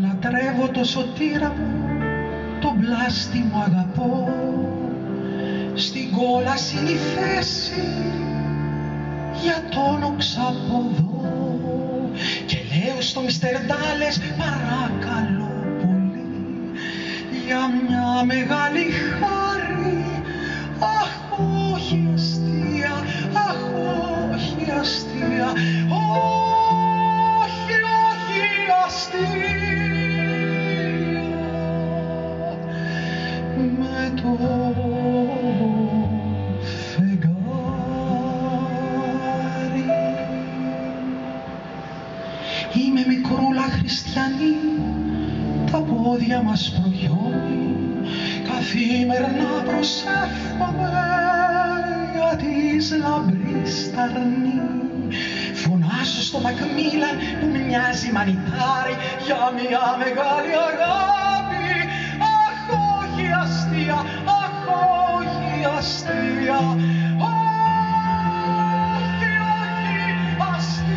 Λατρεύω το σωτήρα μου, τον πλάστη μου αγαπώ. Στην κόλαση η θέση για τον οξαποδό και λέω στο Μιστερ Ντάλες παρακαλώ. πολύ για μια μεγάλη χάρη. Αχ όχι αστεία, αχ όχι αστεία. Όχι, όχι αστεία. Με το πόδια μας προγιώνει, καθήμερνα προσεύχομαι για της λαμπρής τα αρνή. Φωνάζω στο Μακμίλαν που μοιάζει μανιτάρι για μια μεγάλη αγάπη. Αχ, όχι αστεία, αχ, όχι αστεία. Όχι, όχι αστεία.